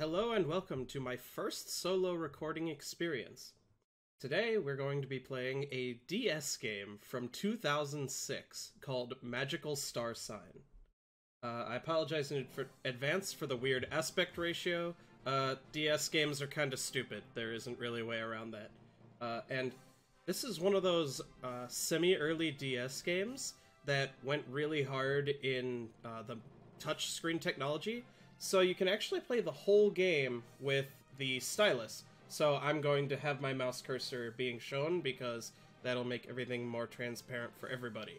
Hello and welcome to my first solo recording experience. Today we're going to be playing a DS game from 2006 called Magical Starsign. Uh, I apologize in advance for the weird aspect ratio. Uh, DS games are kind of stupid. There isn't really a way around that. Uh, and this is one of those uh, semi-early DS games that went really hard in uh, the touchscreen technology, so you can actually play the whole game with the stylus. So I'm going to have my mouse cursor being shown because that'll make everything more transparent for everybody.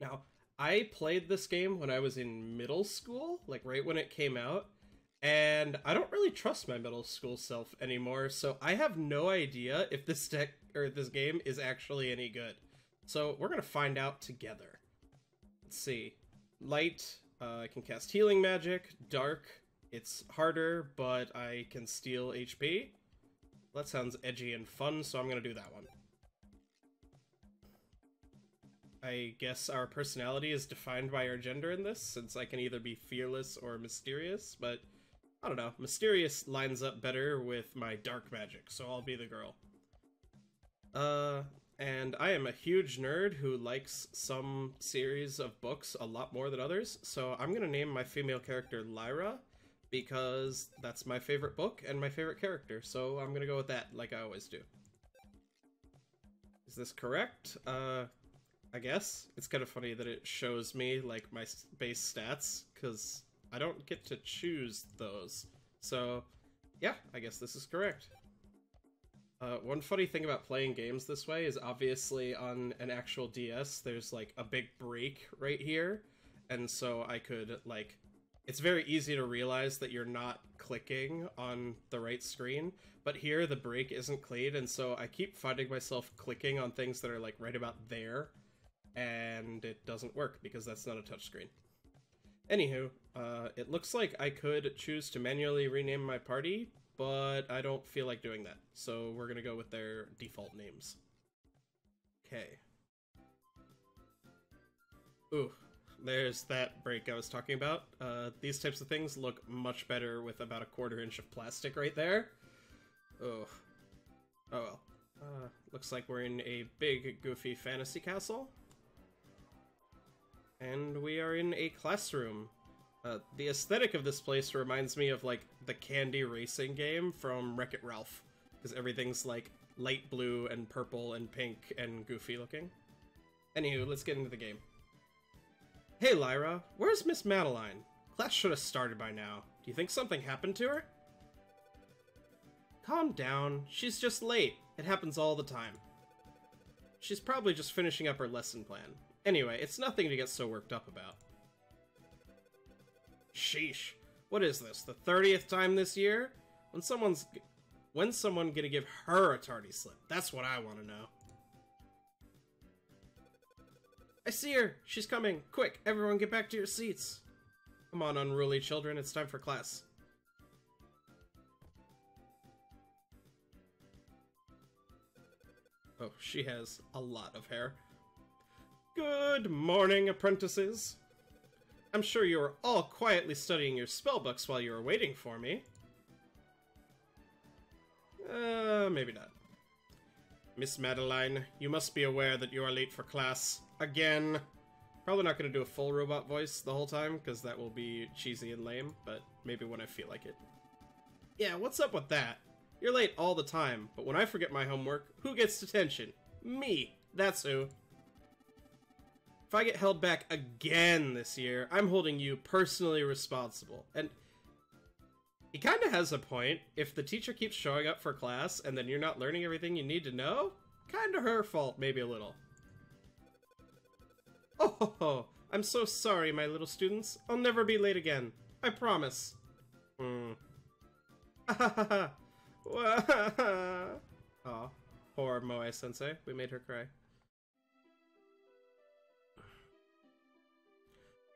Now, I played this game when I was in middle school, like right when it came out, and I don't really trust my middle school self anymore, so I have no idea if this deck or this game is actually any good. So we're gonna find out together. Let's see. Light, uh, I can cast healing magic. Dark, it's harder, but I can steal HP. That sounds edgy and fun, so I'm gonna do that one. I guess our personality is defined by our gender in this, since I can either be fearless or mysterious, but I don't know. Mysterious lines up better with my dark magic, so I'll be the girl. Uh, and I am a huge nerd who likes some series of books a lot more than others, so I'm gonna name my female character Lyra, because that's my favorite book and my favorite character, so I'm gonna go with that, like I always do. Is this correct? Uh, I guess. It's kind of funny that it shows me, like, my base stats, because I don't get to choose those. So, yeah, I guess this is correct. Uh, one funny thing about playing games this way is obviously on an actual DS, there's like a big break right here, and so I could like, it's very easy to realize that you're not clicking on the right screen, but here the break isn't clean, and so I keep finding myself clicking on things that are like right about there, and it doesn't work because that's not a touchscreen. Anywho, uh, it looks like I could choose to manually rename my party, but I don't feel like doing that. So we're gonna go with their default names. Okay. Ooh, there's that break I was talking about. Uh, these types of things look much better with about a quarter inch of plastic right there. Oh. Oh well. Uh, looks like we're in a big, goofy fantasy castle. And we are in a classroom. Uh, the aesthetic of this place reminds me of like the candy racing game from Wreck-It Ralph, because everything's like light blue and purple and pink and goofy looking. Anywho, let's get into the game. Hey Lyra, where's Miss Madeline? Class should have started by now. Do you think something happened to her? Calm down, she's just late. It happens all the time. She's probably just finishing up her lesson plan. Anyway, it's nothing to get so worked up about. Sheesh. What is this, the 30th time this year? When someone's... When's someone gonna give her a tardy slip? That's what I want to know. I see her! She's coming! Quick, everyone get back to your seats! Come on, unruly children, it's time for class. Oh, she has a lot of hair. Good morning, apprentices! I'm sure you are all quietly studying your spellbooks while you were waiting for me. Uh, maybe not. Miss Madeline, you must be aware that you are late for class. Again. Probably not going to do a full robot voice the whole time, because that will be cheesy and lame, but maybe when I feel like it. Yeah, what's up with that? You're late all the time, but when I forget my homework, who gets detention? Me. That's who. If I get held back again this year, I'm holding you personally responsible. And he kind of has a point. If the teacher keeps showing up for class and then you're not learning everything you need to know, kind of her fault, maybe a little. Oh, ho, ho. I'm so sorry, my little students. I'll never be late again. I promise. Hmm. Ah, ha, ha, ha. Aw, poor Moe-sensei. We made her cry.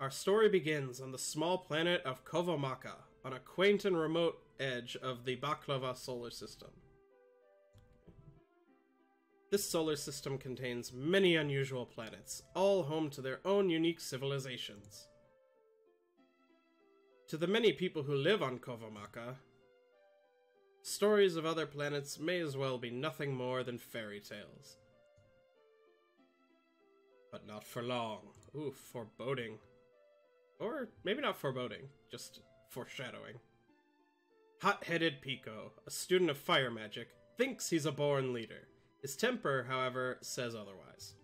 Our story begins on the small planet of Kovomaka, on a quaint and remote edge of the Baklava solar system. This solar system contains many unusual planets, all home to their own unique civilizations. To the many people who live on Kovomaka, stories of other planets may as well be nothing more than fairy tales. But not for long. Ooh, foreboding. Or maybe not foreboding, just foreshadowing. Hot headed Pico, a student of fire magic, thinks he's a born leader. His temper, however, says otherwise.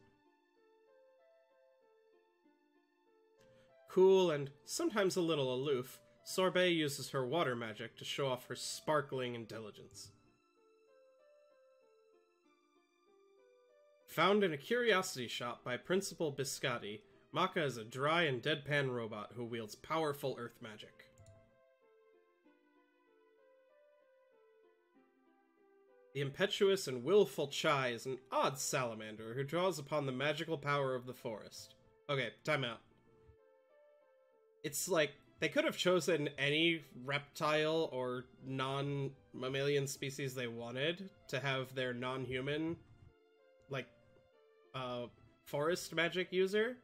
Cool and sometimes a little aloof, Sorbet uses her water magic to show off her sparkling intelligence. Found in a curiosity shop by Principal Biscotti, Mokka is a dry and deadpan robot who wields powerful earth magic. The impetuous and willful Chai is an odd salamander who draws upon the magical power of the forest. Okay, time out. It's like they could have chosen any reptile or non mammalian species they wanted to have their non human, like, uh, forest magic user.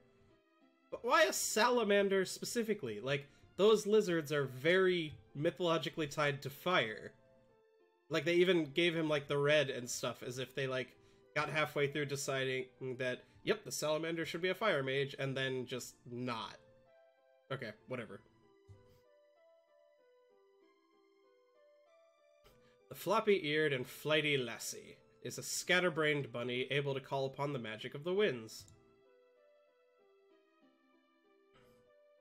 But why a salamander specifically? Like, those lizards are very mythologically tied to fire. Like they even gave him like the red and stuff as if they like got halfway through deciding that yep, the salamander should be a fire mage and then just not. Okay, whatever. The floppy-eared and flighty Lassi is a scatterbrained bunny able to call upon the magic of the winds.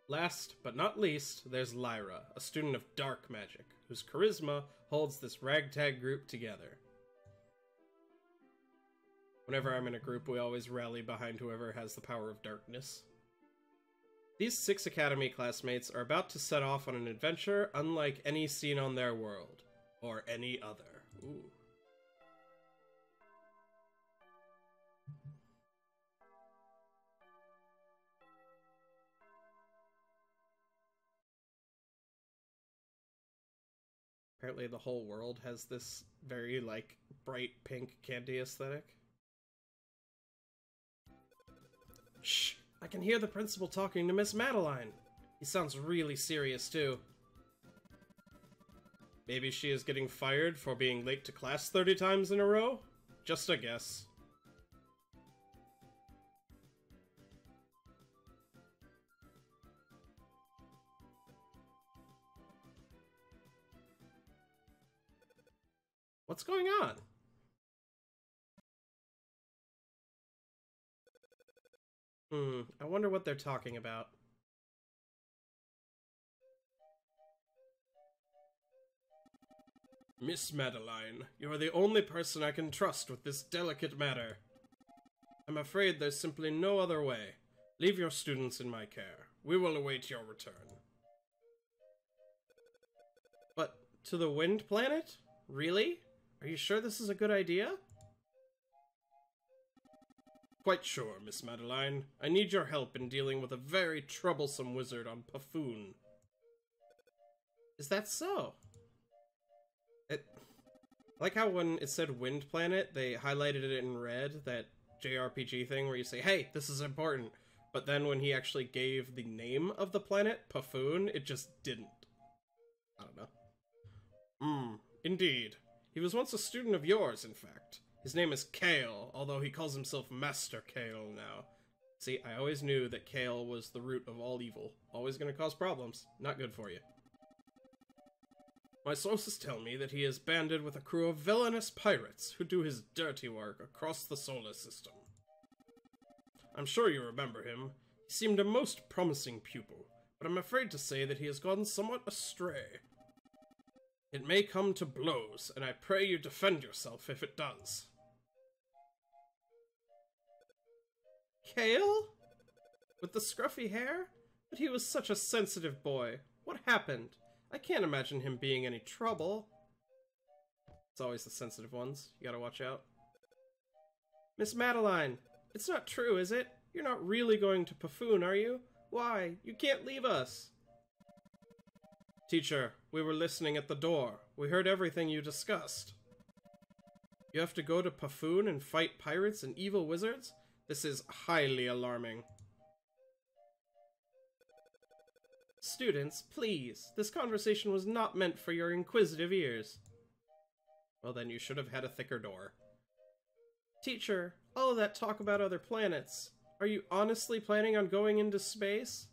Last but not least, there's Lyra, a student of dark magic, whose charisma holds this ragtag group together. Whenever I'm in a group, we always rally behind whoever has the power of darkness. These six Academy classmates are about to set off on an adventure unlike any seen on their world, or any other. Ooh. Apparently the whole world has this very, like, bright pink candy aesthetic. Shh! I can hear the principal talking to Miss Madeline! He sounds really serious, too. Maybe she is getting fired for being late to class 30 times in a row? Just a guess. What's going on? Hmm, I wonder what they're talking about. Miss Madeline, you are the only person I can trust with this delicate matter. I'm afraid there's simply no other way. Leave your students in my care. We will await your return. But to the Wind Planet? Really? Are you sure this is a good idea? Quite sure, Miss Madeline. I need your help in dealing with a very troublesome wizard on Puffoon. Is that so? It, I like how when it said Wind Planet, they highlighted it in red, that JRPG thing where you say, hey, this is important. But then when he actually gave the name of the planet, Puffoon, it just didn't. I don't know. Hmm, indeed. He was once a student of yours, in fact. His name is Kale, although he calls himself Master Kale now. See, I always knew that Kale was the root of all evil. Always gonna cause problems. Not good for you. My sources tell me that he is banded with a crew of villainous pirates who do his dirty work across the solar system. I'm sure you remember him. He seemed a most promising pupil, but I'm afraid to say that he has gone somewhat astray. It may come to blows, and I pray you defend yourself if it does. Kale? With the scruffy hair? But he was such a sensitive boy. What happened? I can't imagine him being any trouble. It's always the sensitive ones. You gotta watch out. Miss Madeline, it's not true, is it? You're not really going to Puffoon, are you? Why? You can't leave us. Teacher, we were listening at the door. We heard everything you discussed. You have to go to Puffoon and fight pirates and evil wizards? This is highly alarming. Students, please, this conversation was not meant for your inquisitive ears. Well, then you should have had a thicker door. Teacher, all that talk about other planets. Are you honestly planning on going into space?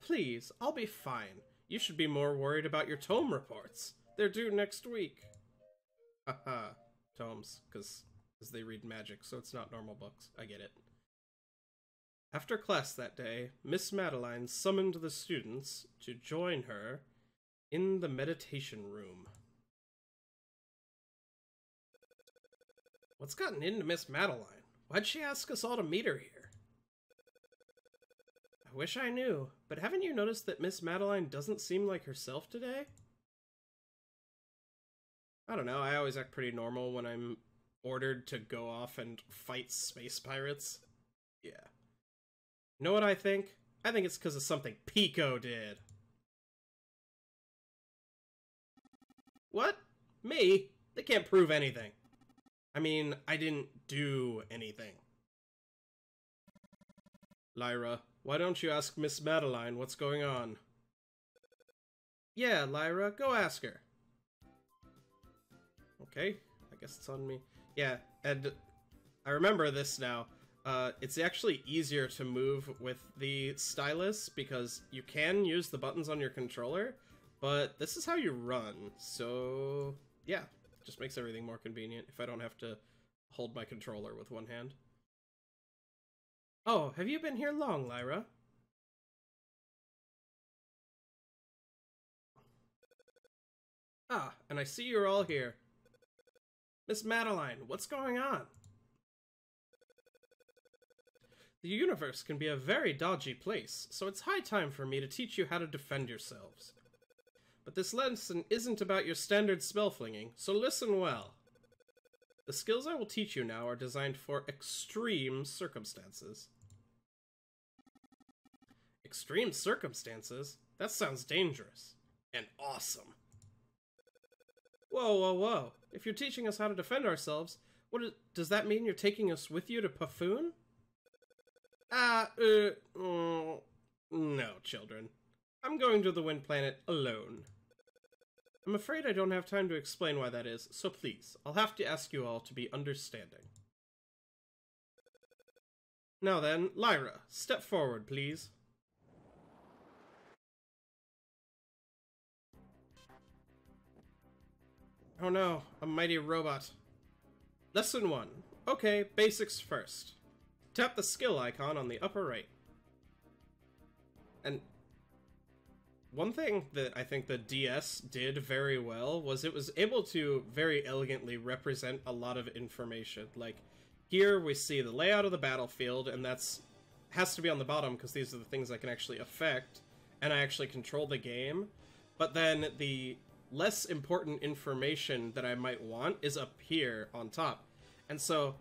Please, I'll be fine. You should be more worried about your tome reports. They're due next week. Haha, tomes, because they read magic, so it's not normal books. I get it. After class that day, Miss Madeline summoned the students to join her in the meditation room. What's gotten into Miss Madeline? Why'd she ask us all to meet her here? Wish I knew, but haven't you noticed that Miss Madeline doesn't seem like herself today? I don't know, I always act pretty normal when I'm ordered to go off and fight space pirates. Yeah. Know what I think? I think it's because of something Pico did. What? Me? They can't prove anything. I mean, I didn't do anything. Lyra, why don't you ask Miss Madeline what's going on? Yeah, Lyra, go ask her. Okay, I guess it's on me. Yeah, and I remember this now. Uh, it's actually easier to move with the stylus because you can use the buttons on your controller, but this is how you run. So yeah, just makes everything more convenient if I don't have to hold my controller with one hand. Oh, have you been here long, Lyra? Ah, and I see you're all here. Miss Madeline, what's going on? The universe can be a very dodgy place, so it's high time for me to teach you how to defend yourselves. But this lesson isn't about your standard spell flinging, so listen well. The skills I will teach you now are designed for extreme circumstances. Extreme circumstances? That sounds dangerous. And awesome. Whoa, whoa, whoa. If you're teaching us how to defend ourselves, what is, does that mean you're taking us with you to Puffoon? Ah, uh, uh, no, children. I'm going to the Wind Planet alone. I'm afraid I don't have time to explain why that is, so please, I'll have to ask you all to be understanding. Now then, Lyra, step forward, please. Oh no, a mighty robot. Lesson 1. Okay, basics first. Tap the skill icon on the upper right. And one thing that I think the DS did very well was it was able to very elegantly represent a lot of information. Like, here we see the layout of the battlefield, and that's has to be on the bottom because these are the things I can actually affect, and I actually control the game. But then the less important information that I might want is up here on top. And so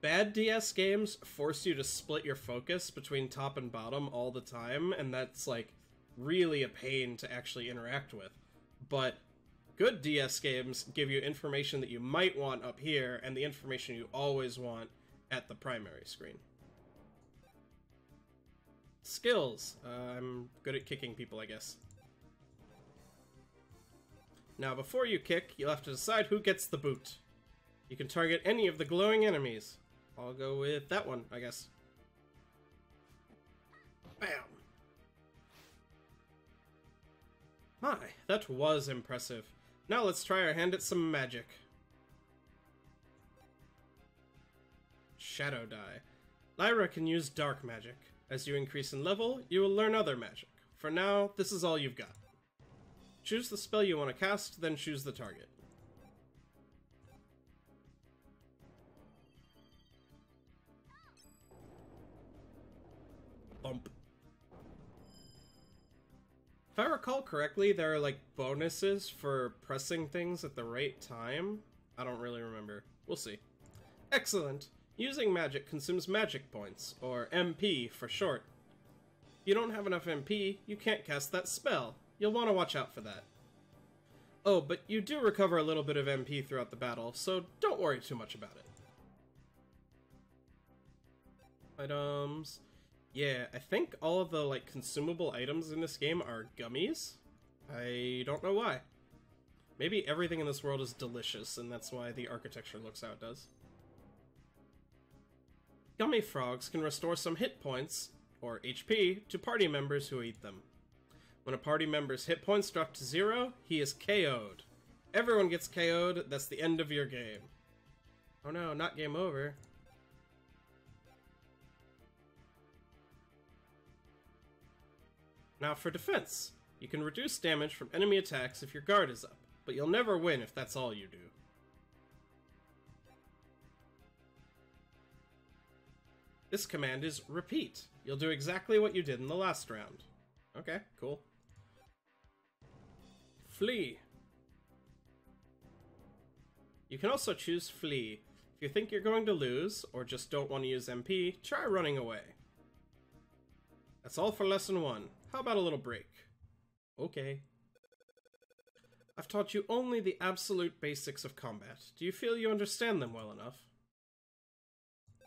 bad DS games force you to split your focus between top and bottom all the time, and that's like really a pain to actually interact with. But good DS games give you information that you might want up here and the information you always want at the primary screen. Skills. Uh, I'm good at kicking people, I guess. Now, before you kick, you'll have to decide who gets the boot. You can target any of the glowing enemies. I'll go with that one, I guess. Bam! My, that was impressive. Now let's try our hand at some magic. Shadow Die. Lyra can use dark magic. As you increase in level, you will learn other magic. For now, this is all you've got. Choose the spell you want to cast, then choose the target. Bump. If I recall correctly, there are like bonuses for pressing things at the right time. I don't really remember. We'll see. Excellent. Using magic consumes magic points, or MP for short. If you don't have enough MP, you can't cast that spell. You'll want to watch out for that. Oh, but you do recover a little bit of MP throughout the battle, so don't worry too much about it. Items. Yeah, I think all of the like consumable items in this game are gummies. I don't know why. Maybe everything in this world is delicious, and that's why the architecture looks how it does. Gummy frogs can restore some hit points, or HP, to party members who eat them. When a party member's hit points drop to zero, he is KO'd. Everyone gets KO'd, that's the end of your game. Oh no, not game over. Now for defense. You can reduce damage from enemy attacks if your guard is up, but you'll never win if that's all you do. This command is repeat. You'll do exactly what you did in the last round. Okay, cool. Flee. You can also choose flee. If you think you're going to lose, or just don't want to use MP, try running away. That's all for lesson one. How about a little break? Okay. I've taught you only the absolute basics of combat. Do you feel you understand them well enough?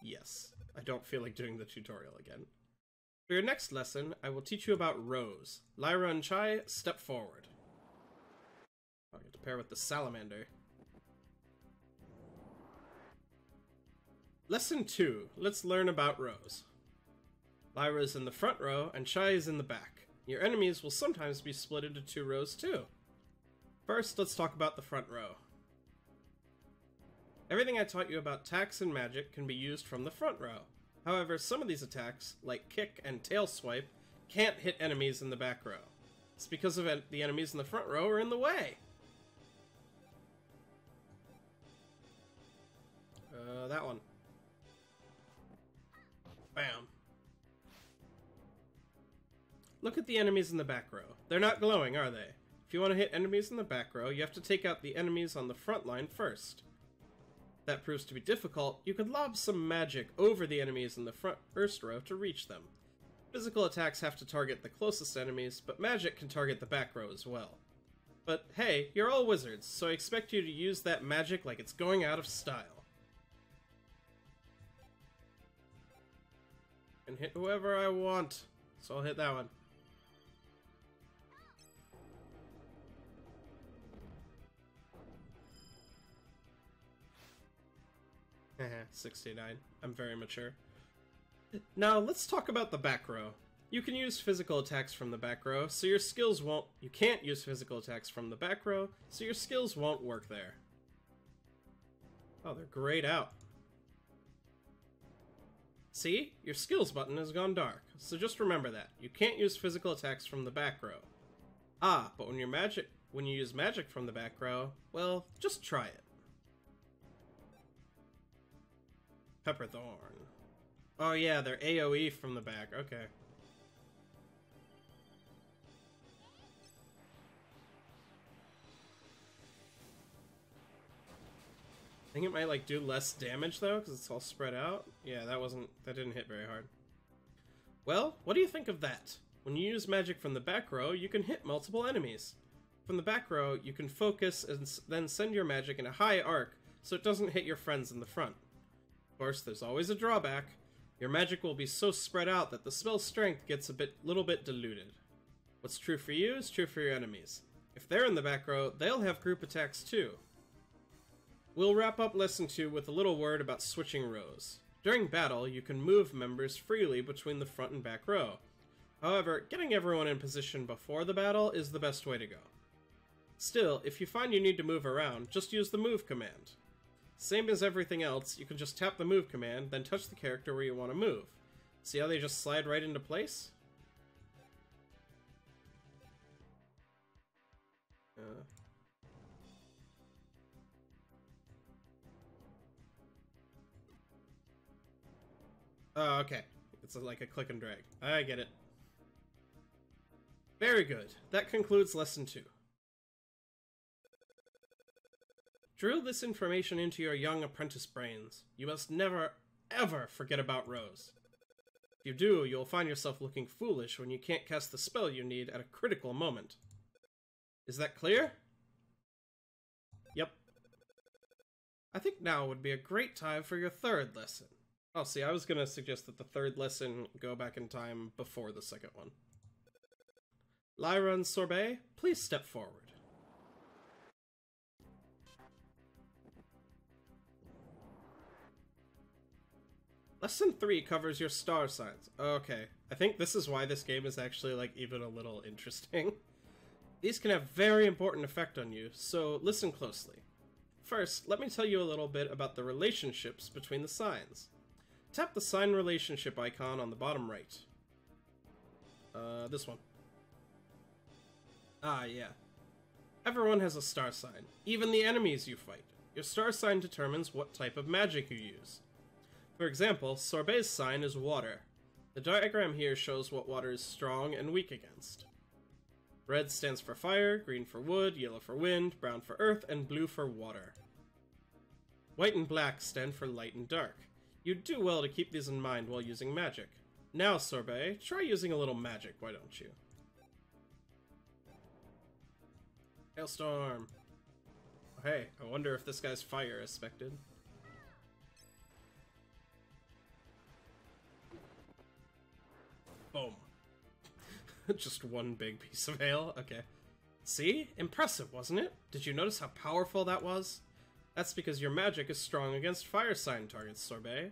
Yes. I don't feel like doing the tutorial again. For your next lesson, I will teach you about rows. Lyra and Chai, step forward. Pair with the salamander. Lesson 2. Let's learn about rows. Lyra is in the front row, and Chai is in the back. Your enemies will sometimes be split into two rows too. First, let's talk about the front row. Everything I taught you about attacks and magic can be used from the front row. However, some of these attacks, like kick and tail swipe, can't hit enemies in the back row. It's because of the enemies in the front row are in the way. Uh, that one. Bam. Look at the enemies in the back row. They're not glowing, are they? If you want to hit enemies in the back row, you have to take out the enemies on the front line first that proves to be difficult, you could lob some magic over the enemies in the front first row to reach them. Physical attacks have to target the closest enemies, but magic can target the back row as well. But hey, you're all wizards, so I expect you to use that magic like it's going out of style. Hit whoever I want, so I'll hit that one. 69. I'm very mature. Now, let's talk about the back row. You can use physical attacks from the back row, so your skills won't... You can't use physical attacks from the back row, so your skills won't work there. Oh, they're grayed out. See? Your skills button has gone dark, so just remember that. You can't use physical attacks from the back row. Ah, but when your magic when you use magic from the back row, well, just try it. Pepperthorn. Oh yeah, they're AoE from the back. Okay. I think it might like do less damage though, because it's all spread out. Yeah, that wasn't that didn't hit very hard. Well, what do you think of that? When you use magic from the back row, you can hit multiple enemies. From the back row, you can focus and then send your magic in a high arc so it doesn't hit your friends in the front Of course, there's always a drawback. Your magic will be so spread out that the spell's strength gets a bit, little bit diluted. What's true for you is true for your enemies. If they're in the back row, they'll have group attacks too. We'll wrap up lesson 2 with a little word about switching rows. During battle, you can move members freely between the front and back row. However, getting everyone in position before the battle is the best way to go. Still, if you find you need to move around, just use the move command. Same as everything else, you can just tap the move command, then touch the character where you want to move. See how they just slide right into place? Uh. Oh, okay. It's like a click and drag. I get it. Very good. That concludes lesson two. Drill this information into your young apprentice brains. You must never, ever forget about rows. If you do, you'll find yourself looking foolish when you can't cast the spell you need at a critical moment. Is that clear? Yep. I think now would be a great time for your third lesson. Oh, see, I was gonna suggest that the third lesson go back in time before the second one. Lyra and Sorbet, please step forward. Lesson 3 covers your star signs. Okay, I think this is why this game is actually, like, even a little interesting. These can have very important effect on you, so listen closely. First, let me tell you a little bit about the relationships between the signs. Tap the sign relationship icon on the bottom right. Uh, this one. Ah, yeah. Everyone has a star sign, even the enemies you fight. Your star sign determines what type of magic you use. For example, Sorbet's sign is water. The diagram here shows what water is strong and weak against. Red stands for fire, green for wood, yellow for wind, brown for earth, and blue for water. White and black stand for light and dark. You'd do well to keep these in mind while using magic. Now, Sorbet, try using a little magic, why don't you? Hailstorm! Oh, hey, I wonder if this guy's fire is expected. Boom. Just one big piece of hail? Okay. See? Impressive, wasn't it? Did you notice how powerful that was? That's because your magic is strong against fire sign targets, Sorbet.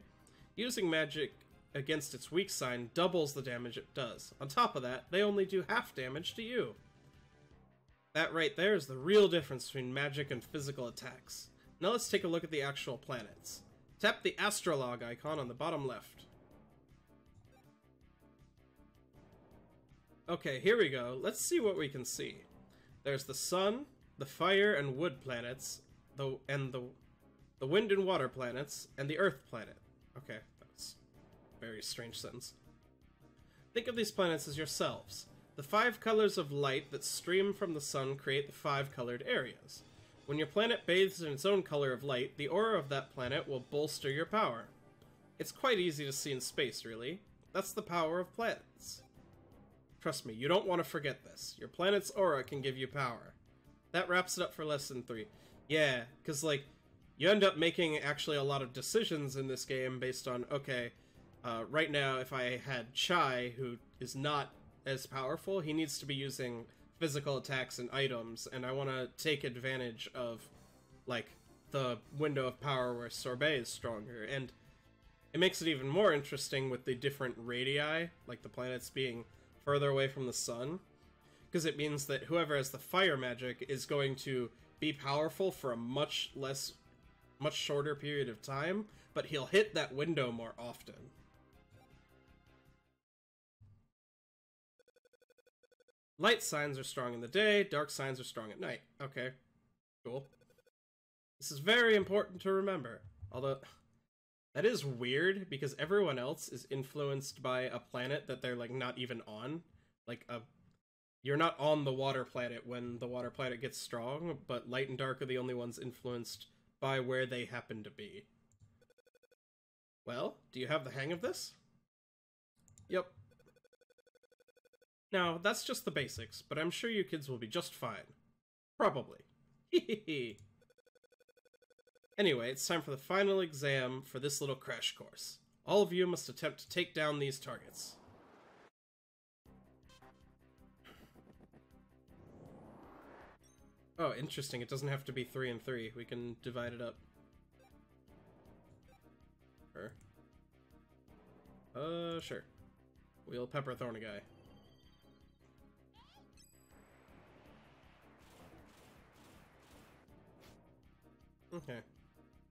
Using magic against its weak sign doubles the damage it does. On top of that, they only do half damage to you. That right there is the real difference between magic and physical attacks. Now let's take a look at the actual planets. Tap the astrolog icon on the bottom left. Okay, here we go. Let's see what we can see. There's the sun, the fire and wood planets, the and the the wind and water planets, and the earth planet. Okay, that's very strange sentence. Think of these planets as yourselves. The five colors of light that stream from the sun create the five colored areas. When your planet bathes in its own color of light, the aura of that planet will bolster your power. It's quite easy to see in space, really. That's the power of planets. Trust me, you don't want to forget this. Your planet's aura can give you power. That wraps it up for lesson 3. Yeah, because, like, you end up making actually a lot of decisions in this game based on, okay, uh, right now, if I had Chai, who is not as powerful. He needs to be using physical attacks and items, and I want to take advantage of, like, the window of power where Sorbet is stronger. And it makes it even more interesting with the different radii, like the planets being further away from the sun, because it means that whoever has the fire magic is going to be powerful for a much less, much shorter period of time, but he'll hit that window more often. Light signs are strong in the day, dark signs are strong at night. Okay, cool. This is very important to remember. Although, that is weird because everyone else is influenced by a planet that they're like not even on. Like a, you're not on the water planet when the water planet gets strong, but light and dark are the only ones influenced by where they happen to be. Well, do you have the hang of this? Yep, now, that's just the basics, but I'm sure you kids will be just fine. Probably. anyway, it's time for the final exam for this little crash course. All of you must attempt to take down these targets. Oh, interesting. It doesn't have to be three and three. We can divide it up. Sure. Uh, sure. We'll pepper thorn a guy. Okay.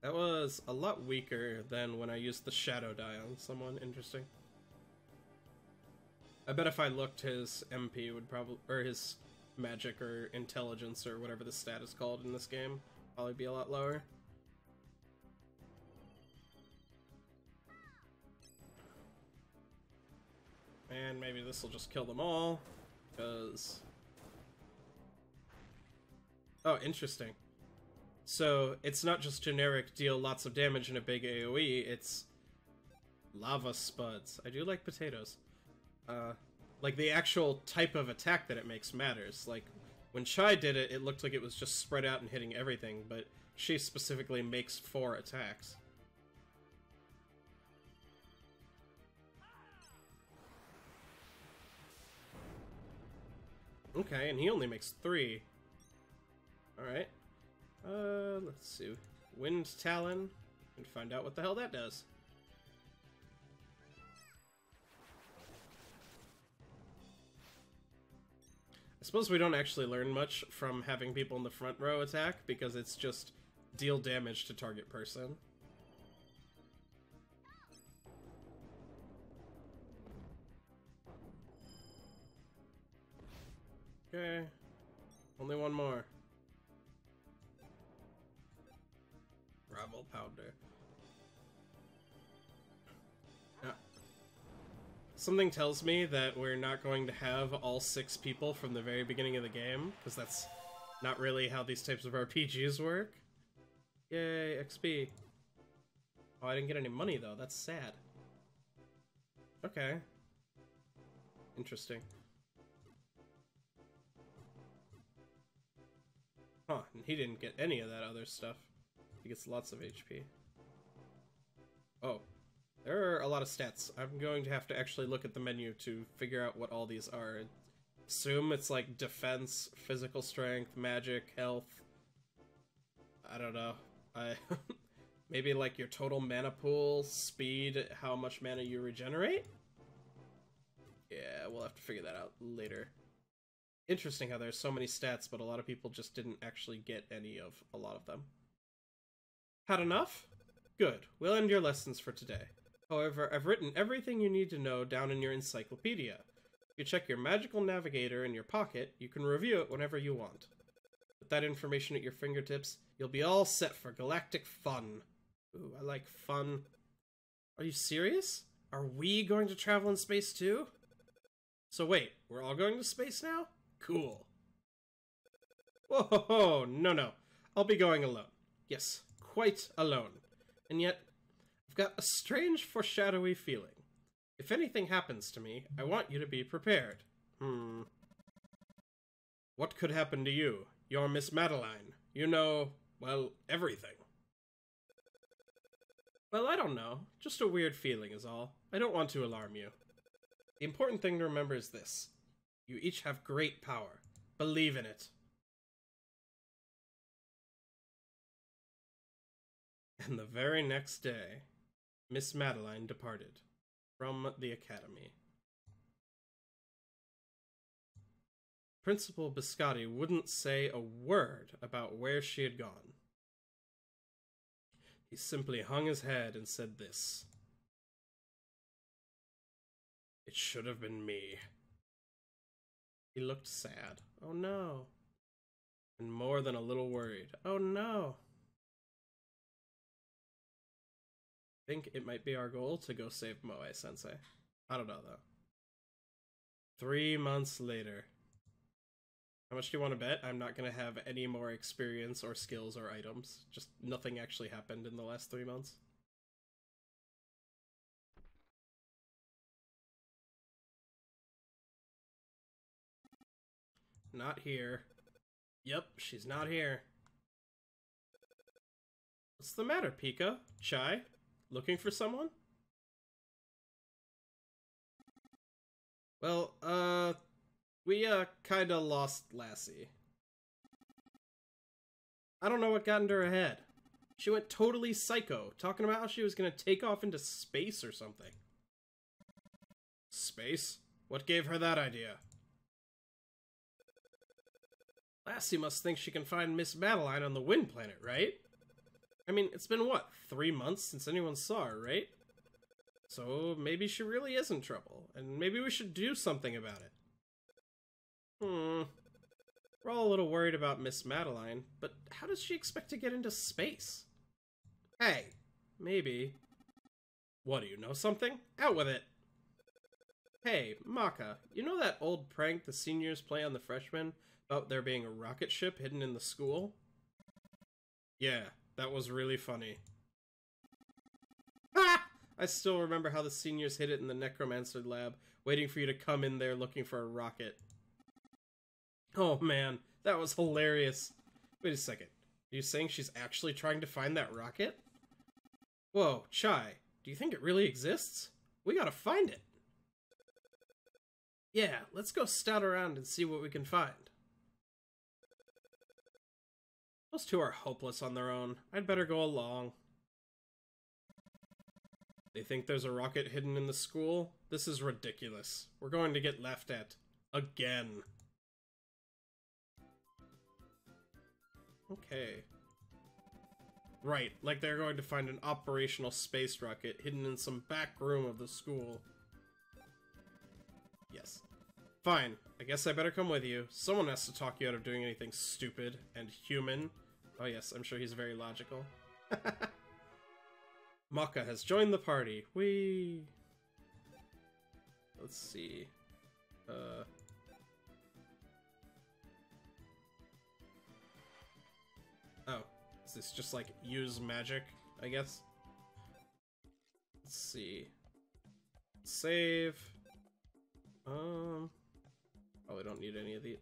That was a lot weaker than when I used the shadow die on someone. Interesting. I bet if I looked, his MP would probably, or his magic or intelligence or whatever the stat is called in this game, probably be a lot lower. And maybe this will just kill them all, because... Oh, interesting. So it's not just generic deal lots of damage in a big AoE, it's lava spuds. I do like potatoes. Uh, like the actual type of attack that it makes matters. Like when Chai did it, it looked like it was just spread out and hitting everything, but she specifically makes four attacks. Okay, and he only makes three. Alright. Uh, let's see. Wind Talon. And find out what the hell that does. Suppose we don't actually learn much from having people in the front row attack, because it's just deal damage to target person. Okay. Only one more. Gravel powder. Something tells me that we're not going to have all six people from the very beginning of the game, because that's not really how these types of RPGs work. Yay, XP. Oh, I didn't get any money, though. That's sad. Okay. Interesting. Huh, and he didn't get any of that other stuff. He gets lots of HP. Oh, there are a lot of stats. I'm going to have to actually look at the menu to figure out what all these are. Assume it's like defense, physical strength, magic, health. I don't know. I maybe like your total mana pool, speed, how much mana you regenerate. Yeah, we'll have to figure that out later. Interesting how there's so many stats, but a lot of people just didn't actually get any of a lot of them. Had enough? Good. We'll end your lessons for today. However, I've written everything you need to know down in your encyclopedia. If you check your magical navigator in your pocket, you can review it whenever you want. With that information at your fingertips, you'll be all set for galactic fun. Ooh, I like fun. Are you serious? Are we going to travel in space too? So wait, we're all going to space now? Cool. Whoa, no, no. I'll be going alone. Yes, quite alone. And yet, got a strange foreshadowy feeling. If anything happens to me, I want you to be prepared. Hmm. What could happen to you? You're Miss Madeline. You know, well, everything. Well, I don't know. Just a weird feeling is all. I don't want to alarm you. The important thing to remember is this. You each have great power. Believe in it. And the very next day, Miss Madeline departed from the academy. Principal Biscotti wouldn't say a word about where she had gone. He simply hung his head and said this. It should have been me. He looked sad. Oh no. And more than a little worried. Oh no. Think it might be our goal to go save Moe Sensei. I don't know though. Three months later. How much do you want to bet? I'm not going to have any more experience or skills or items. Just nothing actually happened in the last three months. Not here. Yep, she's not here. What's the matter, Pico? Chai? Looking for someone? Well, uh, we, uh, kinda lost Lassi. I don't know what got into her head. She went totally psycho, talking about how she was gonna take off into space or something. Space? What gave her that idea? Lassi must think she can find Miss Madeline on the Wind Planet, right? I mean, it's been what, three months since anyone saw her, right? So maybe she really is in trouble, and maybe we should do something about it. Hmm. We're all a little worried about Miss Madeline, but how does she expect to get into space? Hey, maybe. What, do you know something? Out with it! Hey, Mokka, you know that old prank the seniors play on the freshmen about there being a rocket ship hidden in the school? Yeah, that was really funny. Ah! I still remember how the seniors hid it in the necromancer lab, waiting for you to come in there looking for a rocket. Oh man, that was hilarious. Wait a second. Are you saying she's actually trying to find that rocket? Whoa, Chai, do you think it really exists? We gotta find it. Yeah, let's go scout around and see what we can find. Those two are hopeless on their own. I'd better go along. They think there's a rocket hidden in the school? This is ridiculous. We're going to get left at. Again. Okay. Right, like they're going to find an operational space rocket hidden in some back room of the school. Yes. Fine, I guess I better come with you. Someone has to talk you out of doing anything stupid and human. Oh yes, I'm sure he's very logical. Mokka has joined the party. We. Let's see. Uh. Oh, is this just like use magic? I guess. Let's see. Save. Um. I don't need any of the.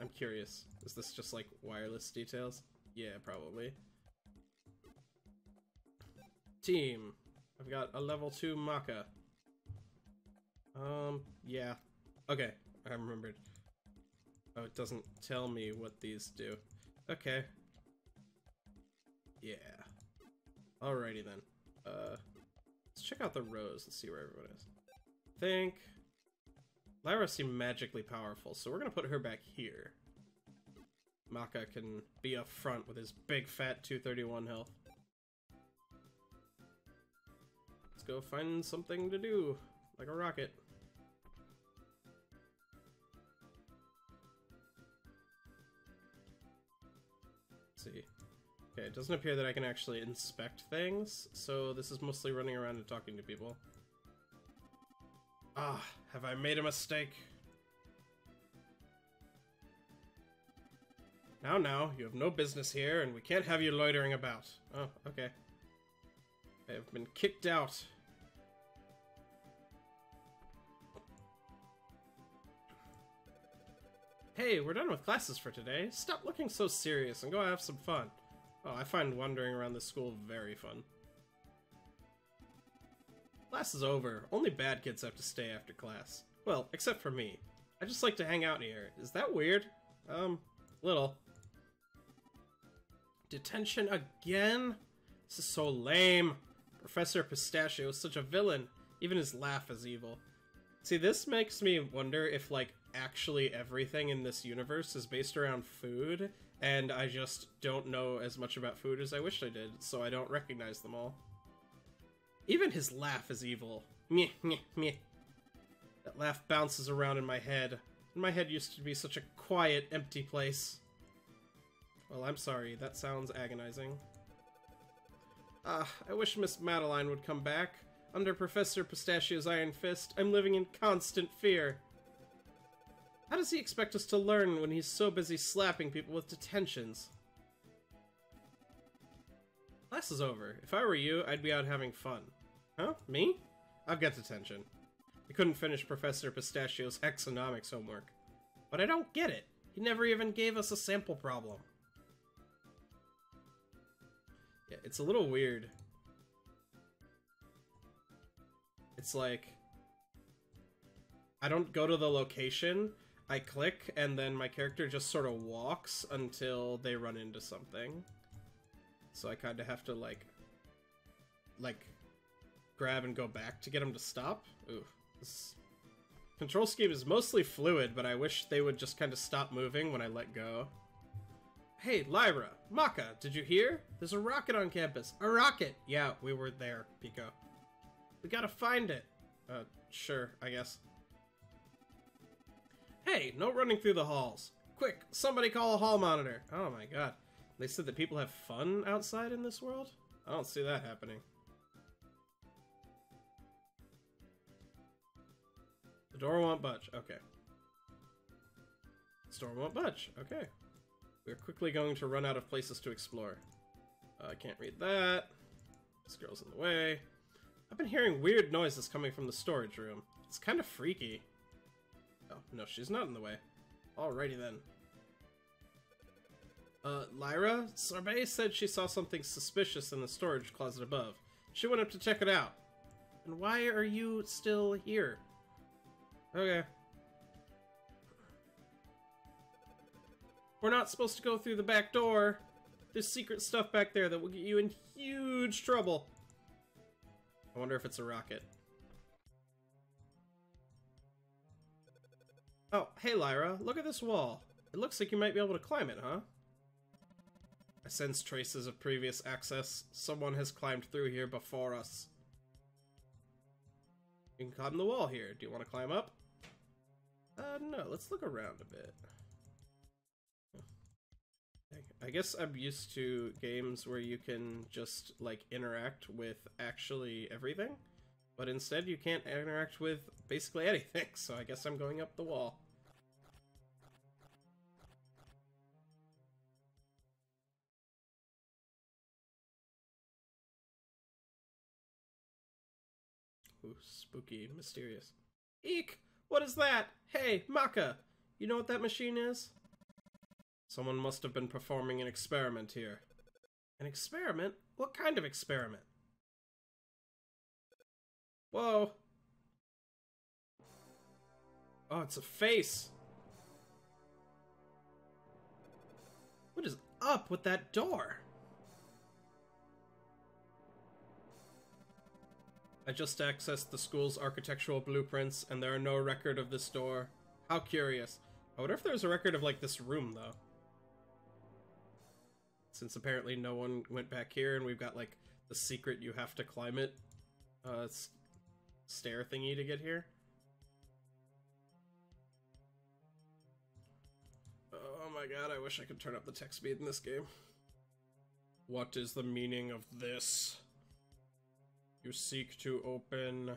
I'm curious. Is this just like wireless details? Yeah, probably. Team. I've got a level 2 Mokka. Um, yeah. Okay, I remembered. Oh, it doesn't tell me what these do. Okay. Yeah. Alrighty then. Uh, let's check out the rows and see where everyone is. Think... Lyra seemed magically powerful, so we're gonna put her back here. Mokka can be up front with his big fat 231 health. Let's go find something to do, like a rocket. Let's see. Okay, it doesn't appear that I can actually inspect things, so this is mostly running around and talking to people. Ah, have I made a mistake? Now, now, you have no business here, and we can't have you loitering about. Oh, okay. I have been kicked out. Hey, we're done with classes for today. Stop looking so serious and go have some fun. Oh, I find wandering around the school very fun. Class is over. Only bad kids have to stay after class. Well, except for me. I just like to hang out here. Is that weird? Um, little. Detention again? This is so lame. Professor Pistachio is such a villain. Even his laugh is evil. See, this makes me wonder if, like, actually everything in this universe is based around food, and I just don't know as much about food as I wished I did, so I don't recognize them all. Even his laugh is evil. Meh, meh, meh. That laugh bounces around in my head. My head used to be such a quiet, empty place. Well, I'm sorry, that sounds agonizing. Ah, I wish Miss Madeline would come back. Under Professor Pistachio's iron fist, I'm living in constant fear. How does he expect us to learn when he's so busy slapping people with detentions? Class is over. If I were you, I'd be out having fun. Huh? Me? I've got detention. I couldn't finish Professor Pistachio's hexonomics homework. But I don't get it. He never even gave us a sample problem. Yeah, it's a little weird. It's like... I don't go to the location, I click, and then my character just sort of walks until they run into something. So I kind of have to, like... Like, grab and go back to get them to stop. Ooh, this control scheme is mostly fluid, but I wish they would just kind of stop moving when I let go. Hey, Lyra, Mokka, did you hear? There's a rocket on campus. A rocket! Yeah, we were there, Pico. We gotta find it. Uh, sure, I guess. Hey, no running through the halls. Quick, somebody call a hall monitor. Oh my god. They said that people have fun outside in this world? I don't see that happening. The door won't budge. Okay. The door won't budge. Okay. We're quickly going to run out of places to explore. Uh, I uh, can't read that. This girl's in the way. I've been hearing weird noises coming from the storage room. It's kind of freaky. Oh, no, she's not in the way. Alrighty then. Uh, Lyra? Sorbet said she saw something suspicious in the storage closet above. She went up to check it out. And why are you still here? Okay. We're not supposed to go through the back door. There's secret stuff back there that will get you in huge trouble. I wonder if it's a rocket. Oh, hey Lyra, look at this wall. It looks like you might be able to climb it, huh? Sense traces of previous access. Someone has climbed through here before us. You can climb the wall here. Do you want to climb up? Uh, no, let's look around a bit. I guess I'm used to games where you can just, like, interact with actually everything. But instead you can't interact with basically anything, so I guess I'm going up the wall. Spooky, mysterious. Eek! What is that? Hey, Mokka! You know what that machine is? Someone must have been performing an experiment here. An experiment? What kind of experiment? Whoa. Oh, it's a face. What is up with that door? I just accessed the school's architectural blueprints, and there are no record of this door. How curious. I wonder if there's a record of, like, this room, though. Since apparently no one went back here, and we've got, like, the secret you have to climb it. Uh, stair thingy to get here. Oh my god, I wish I could turn up the text speed in this game. What is the meaning of this? You seek to open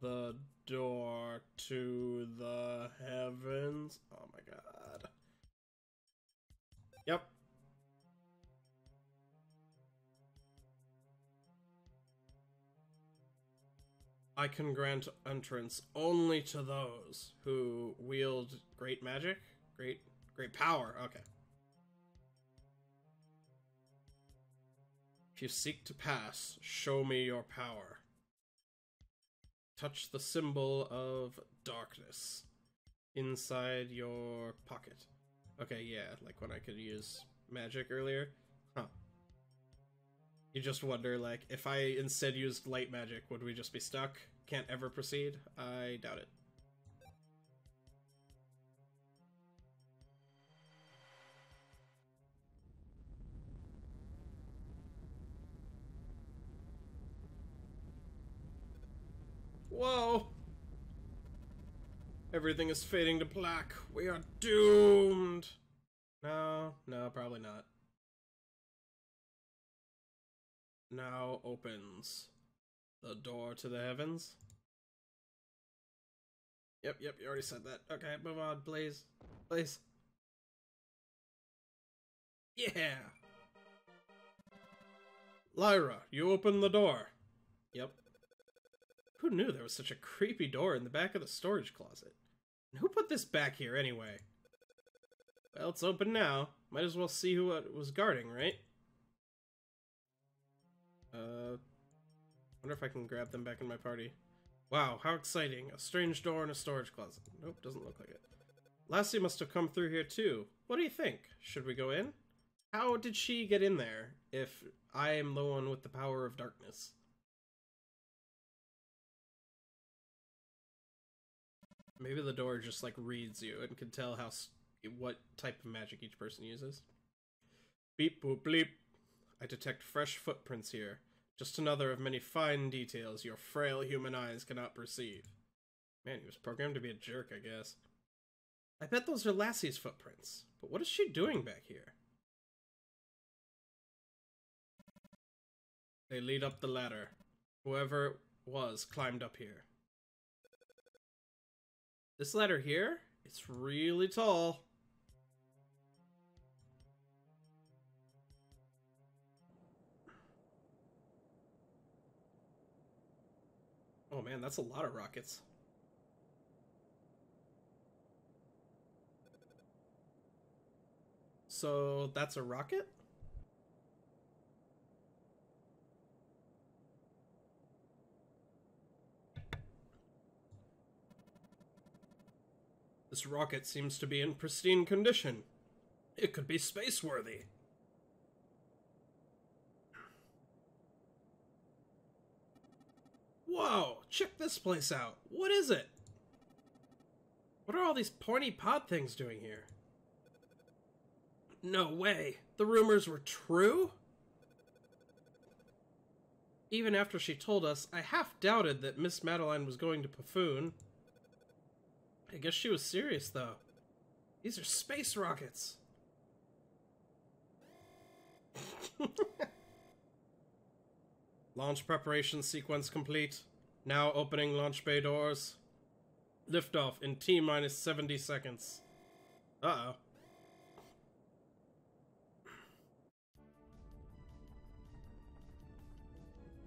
the door to the heavens. Oh my god. Yep, I can grant entrance only to those who wield great magic, great great power. Okay. If you seek to pass, show me your power. Touch the symbol of darkness inside your pocket. Okay, yeah, like when I could use magic earlier. Huh. You just wonder, like, if I instead used light magic, would we just be stuck? Can't ever proceed? I doubt it. Whoa! Everything is fading to black. We are doomed! No, no, probably not. now opens the door to the heavens. Yep, yep, you already said that. Okay, move on, please. Please. Yeah! Lyra, you open the door. Yep. Who knew there was such a creepy door in the back of the storage closet? And who put this back here anyway? Well, it's open now. Might as well see who it was guarding, right? Uh, wonder if I can grab them back in my party. Wow, how exciting. A strange door in a storage closet. Nope, doesn't look like it. Lassi must have come through here too. What do you think? Should we go in? How did she get in there if I am the one with the power of darkness? Maybe the door just like reads you and can tell how what type of magic each person uses. Beep boop bleep. I detect fresh footprints here. Just another of many fine details your frail human eyes cannot perceive. Man, he was programmed to be a jerk, I guess. I bet those are Lassi's footprints. But what is she doing back here? They lead up the ladder. Whoever it was climbed up here. This ladder here? It's really tall. Oh man, that's a lot of rockets. So that's a rocket? This rocket seems to be in pristine condition. It could be space worthy. Whoa, check this place out. What is it? What are all these pointy pod things doing here? No way. The rumors were true? Even after she told us, I half doubted that Miss Madeline was going to Puffoon. I guess she was serious, though. These are space rockets. launch preparation sequence complete. Now opening launch bay doors. Liftoff in T minus 70 seconds. Uh oh.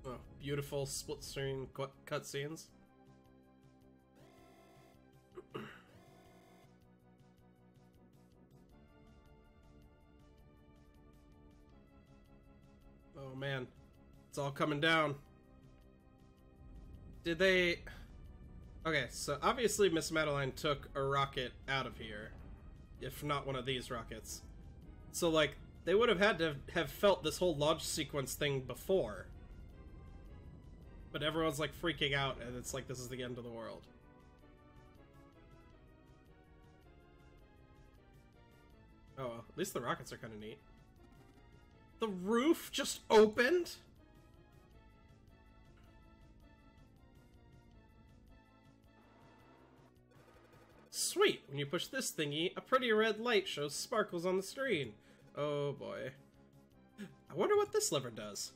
Oh, beautiful split screen cut cutscenes. Man, it's all coming down. Did they... Okay, so obviously Miss Madeline took a rocket out of here. If not one of these rockets. So, like, they would have had to have felt this whole launch sequence thing before. But everyone's, like, freaking out, and it's like this is the end of the world. Oh, well, at least the rockets are kind of neat. The roof just opened? Sweet! When you push this thingy, a pretty red light shows sparkles on the screen. Oh boy. I wonder what this lever does.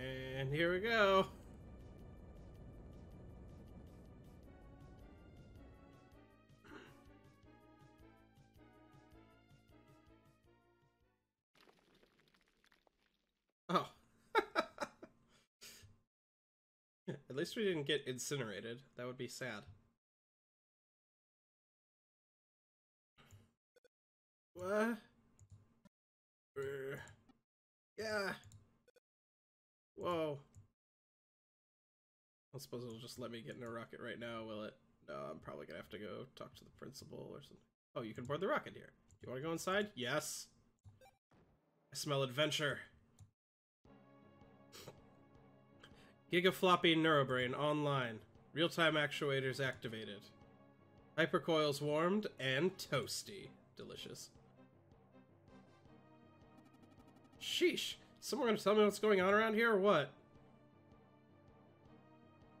And here we go. Least we didn't get incinerated. That would be sad. What? Yeah. Whoa. I suppose it'll just let me get in a rocket right now, will it? No, I'm probably gonna have to go talk to the principal or something. Oh, you can board the rocket here. Do You wanna go inside? Yes. I smell adventure. Gigafloppy Neurobrain online. Real-time actuators activated. Hypercoils warmed and toasty. Delicious. Sheesh. Someone gonna tell me what's going on around here or what?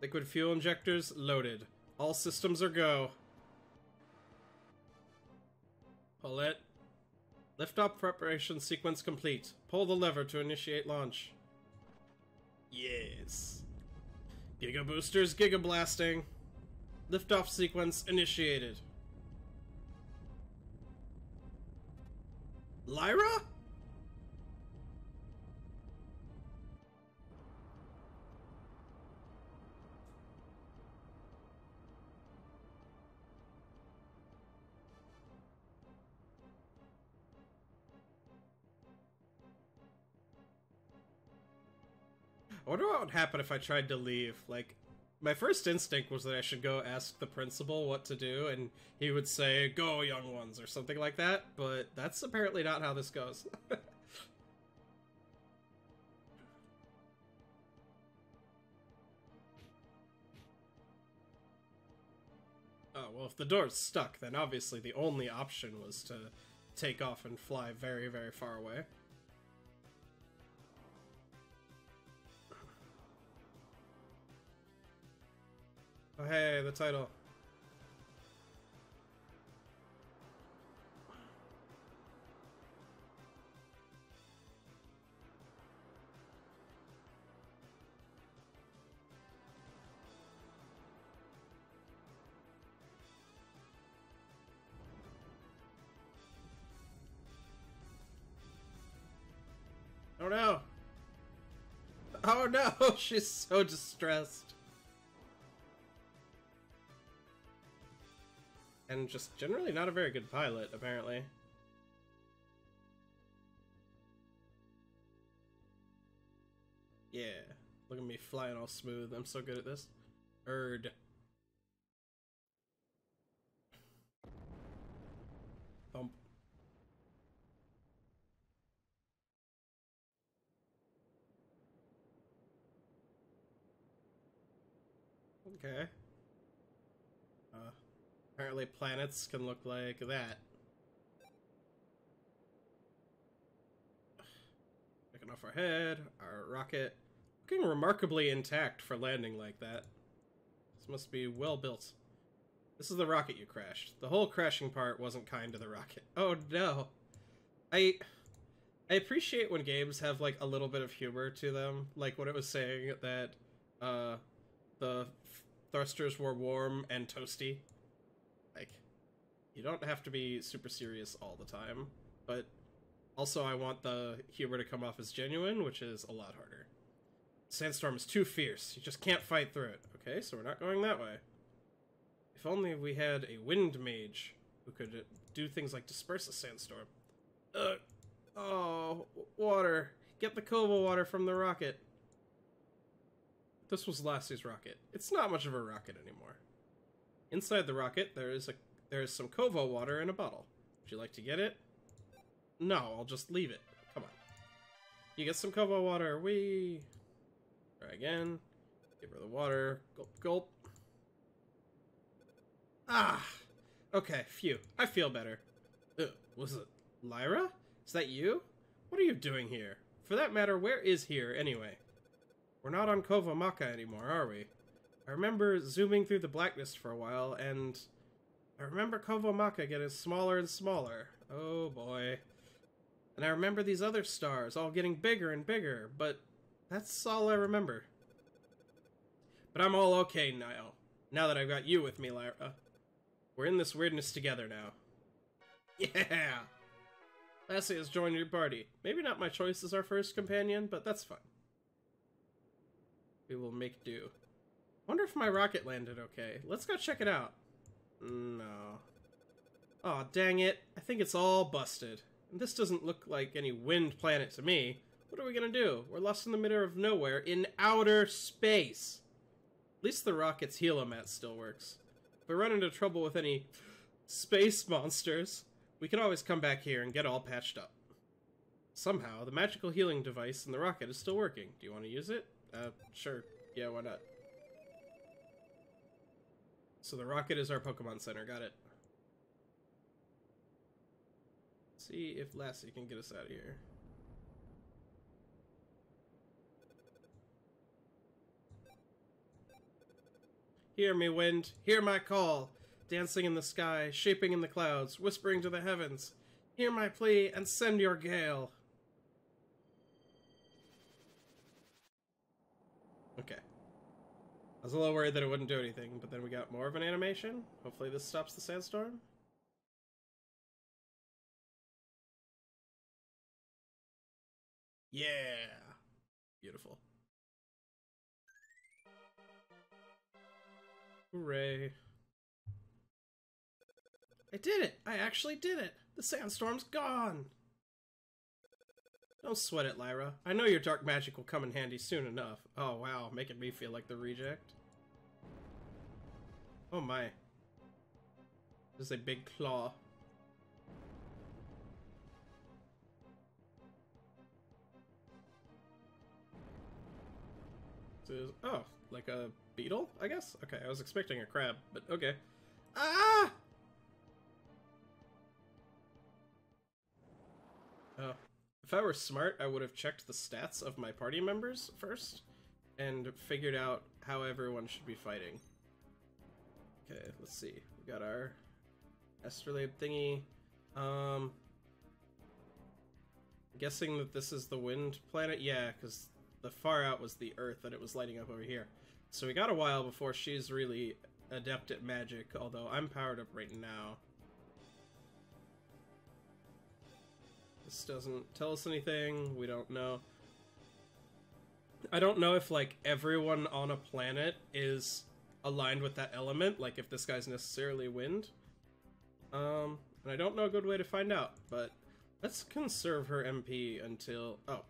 Liquid fuel injectors loaded. All systems are go. Pull it. Liftoff preparation sequence complete. Pull the lever to initiate launch. Yes. Giga boosters, giga blasting. Liftoff sequence initiated. Lyra? I wonder what would happen if I tried to leave. Like, my first instinct was that I should go ask the principal what to do, and he would say, Go, young ones, or something like that, but that's apparently not how this goes. oh, well, if the door's stuck, then obviously the only option was to take off and fly very, very far away. Oh, hey, the title. Oh no! Oh no! She's so distressed. And just generally not a very good pilot, apparently. Yeah. Look at me flying all smooth. I'm so good at this. Erd. Thump. Okay. Apparently planets can look like that. Picking off our head, our rocket. Looking remarkably intact for landing like that. This must be well built. This is the rocket you crashed. The whole crashing part wasn't kind to the rocket. Oh no. I I appreciate when games have like a little bit of humor to them, like when it was saying that uh the thrusters were warm and toasty. You don't have to be super serious all the time, but also I want the humor to come off as genuine, which is a lot harder. Sandstorm is too fierce. You just can't fight through it. Okay, so we're not going that way. If only we had a wind mage who could do things like disperse a sandstorm. Uh, oh, water. Get the Kova water from the rocket. This was Lassi's rocket. It's not much of a rocket anymore. Inside the rocket, there is a there is some Kova water in a bottle. Would you like to get it? No, I'll just leave it. Come on. You get some Kova water. We Try again. Give her the water. Gulp, gulp. Ah! Okay, phew. I feel better. Uh, was it Lyra? Is that you? What are you doing here? For that matter, where is here, anyway? We're not on Kovomaka anymore, are we? I remember zooming through the blackness for a while, and... I remember Kovomaka getting smaller and smaller. Oh boy. And I remember these other stars all getting bigger and bigger, but that's all I remember. But I'm all okay now, now that I've got you with me, Lyra. We're in this weirdness together now. Yeah! Lassi has joined your party. Maybe not my choice as our first companion, but that's fine. We will make do. Wonder if my rocket landed okay. Let's go check it out. No. Aw, oh, dang it. I think it's all busted. And This doesn't look like any wind planet to me. What are we gonna do? We're lost in the middle of nowhere in outer space. At least the rocket's helomat still works. If we run into trouble with any space monsters, we can always come back here and get all patched up. Somehow, the magical healing device in the rocket is still working. Do you want to use it? Uh, sure. Yeah, why not? So the rocket is our Pokemon Center. Got it. see if Lassi can get us out of here. Hear me, wind, hear my call, dancing in the sky, shaping in the clouds, whispering to the heavens. Hear my plea and send your gale. Okay. I was a little worried that it wouldn't do anything, but then we got more of an animation. Hopefully this stops the sandstorm. Yeah! Beautiful. Hooray. I did it! I actually did it! The sandstorm's gone! Don't sweat it, Lyra. I know your dark magic will come in handy soon enough. Oh wow, making me feel like the reject. Oh my. There's a big claw. this Oh, like a beetle, I guess? Okay, I was expecting a crab, but okay. Ah! Oh. If I were smart, I would have checked the stats of my party members first and figured out how everyone should be fighting. Okay, let's see. We got our astrolabe thingy. Um, guessing that this is the wind planet? Yeah, because the far out was the Earth that it was lighting up over here. So we got a while before she's really adept at magic, although I'm powered up right now. This doesn't tell us anything, we don't know. I don't know if, like, everyone on a planet is aligned with that element, like if this guy's necessarily wind. Um, and I don't know a good way to find out, but let's conserve her MP until... Oh.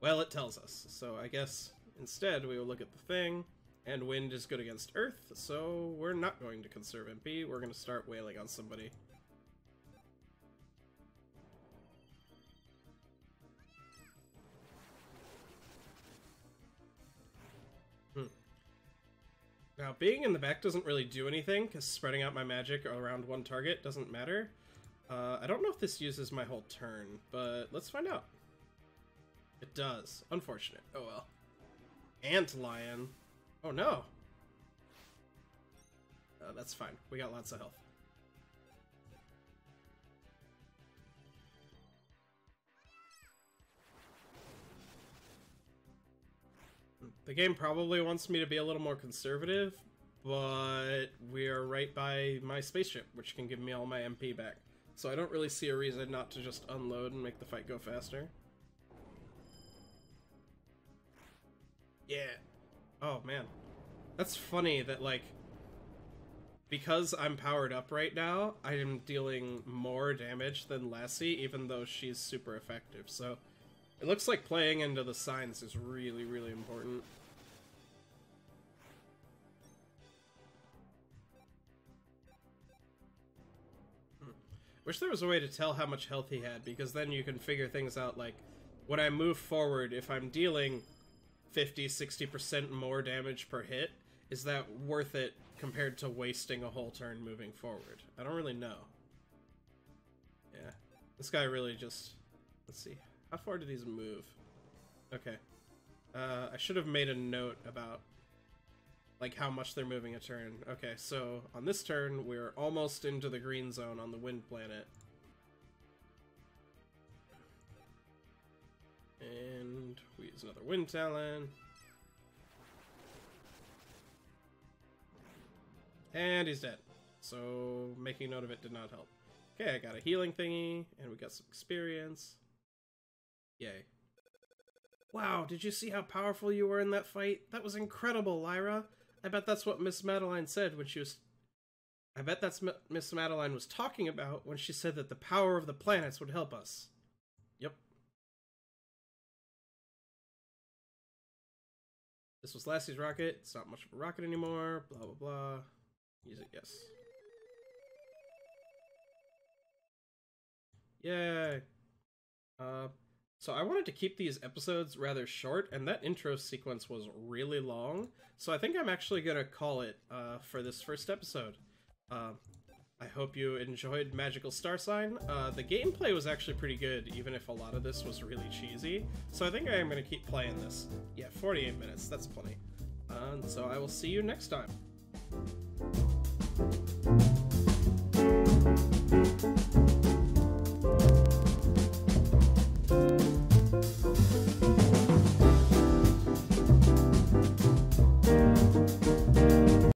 Well, it tells us. So I guess instead we will look at the thing, and wind is good against earth, so we're not going to conserve MP. We're going to start wailing on somebody. Being in the back doesn't really do anything, because spreading out my magic around one target doesn't matter. Uh, I don't know if this uses my whole turn, but let's find out. It does. Unfortunate. Oh well. Ant lion. Oh no. Uh, that's fine. We got lots of health. The game probably wants me to be a little more conservative, but we are right by my spaceship, which can give me all my MP back. So I don't really see a reason not to just unload and make the fight go faster. Yeah. Oh, man. That's funny that, like, because I'm powered up right now, I am dealing more damage than Lassi, even though she's super effective. So it looks like playing into the signs is really, really important. Wish there was a way to tell how much health he had, because then you can figure things out like, when I move forward, if I'm dealing 50, 60% more damage per hit, is that worth it compared to wasting a whole turn moving forward? I don't really know. Yeah. This guy really just... Let's see. How far do these move? Okay. Uh, I should have made a note about like how much they're moving a turn. Okay, so on this turn, we're almost into the green zone on the wind planet. And we use another wind talon. And he's dead. So making note of it did not help. Okay, I got a healing thingy, and we got some experience. Yay. Wow, did you see how powerful you were in that fight? That was incredible, Lyra. I bet that's what Miss Madeline said when she was. I bet that's M Miss Madeline was talking about when she said that the power of the planets would help us. Yep. This was Lassi's rocket. It's not much of a rocket anymore. Blah, blah, blah. Use it, yes. Yay. Uh, so I wanted to keep these episodes rather short, and that intro sequence was really long. So I think I'm actually gonna call it uh, for this first episode. Uh, I hope you enjoyed Magical Starsign. Uh, the gameplay was actually pretty good, even if a lot of this was really cheesy. So I think I am gonna keep playing this. Yeah, 48 minutes, that's plenty. Uh, so I will see you next time.